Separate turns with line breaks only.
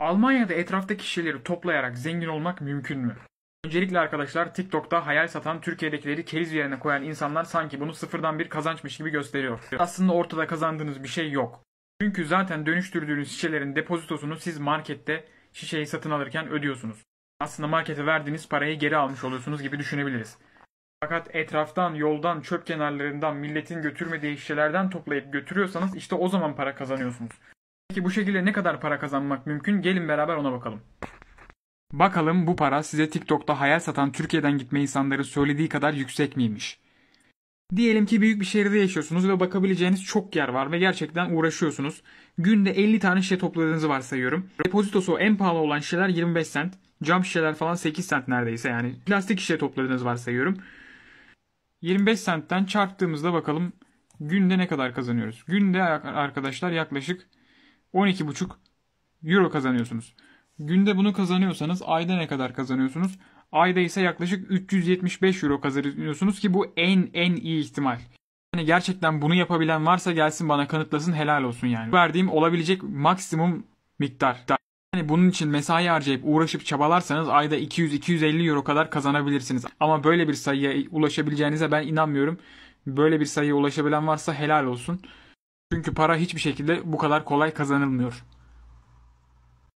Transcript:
Almanya'da etraftaki kişileri toplayarak zengin olmak mümkün mü? Öncelikle arkadaşlar TikTok'ta hayal satan Türkiye'dekileri keriz yerine koyan insanlar sanki bunu sıfırdan bir kazançmış gibi gösteriyor. Aslında ortada kazandığınız bir şey yok. Çünkü zaten dönüştürdüğünüz şişelerin depozitosunu siz markette şişeyi satın alırken ödüyorsunuz. Aslında markete verdiğiniz parayı geri almış oluyorsunuz gibi düşünebiliriz. Fakat etraftan, yoldan, çöp kenarlarından, milletin götürmediği şişelerden toplayıp götürüyorsanız işte o zaman para kazanıyorsunuz. Peki bu şekilde ne kadar para kazanmak mümkün? Gelin beraber ona bakalım. Bakalım bu para size TikTok'ta hayal satan Türkiye'den gitme insanların söylediği kadar yüksek miymiş? Diyelim ki büyük bir şehirde yaşıyorsunuz ve bakabileceğiniz çok yer var ve gerçekten uğraşıyorsunuz. Günde 50 tane şişe topladığınızı varsayıyorum. Depozitosu en pahalı olan şişeler 25 cent. Cam şişeler falan 8 cent neredeyse yani. Plastik şişe topladığınızı varsayıyorum. 25 centten çarptığımızda bakalım günde ne kadar kazanıyoruz. Günde arkadaşlar yaklaşık 12,5 euro kazanıyorsunuz. Günde bunu kazanıyorsanız ayda ne kadar kazanıyorsunuz? Ayda ise yaklaşık 375 euro kazanıyorsunuz ki bu en en iyi ihtimal. Yani gerçekten bunu yapabilen varsa gelsin bana kanıtlasın helal olsun yani. Verdiğim olabilecek maksimum miktar. Yani bunun için mesai harcayıp uğraşıp çabalarsanız ayda 200-250 euro kadar kazanabilirsiniz. Ama böyle bir sayıya ulaşabileceğinize ben inanmıyorum. Böyle bir sayıya ulaşabilen varsa helal olsun. Çünkü para hiçbir şekilde bu kadar kolay kazanılmıyor.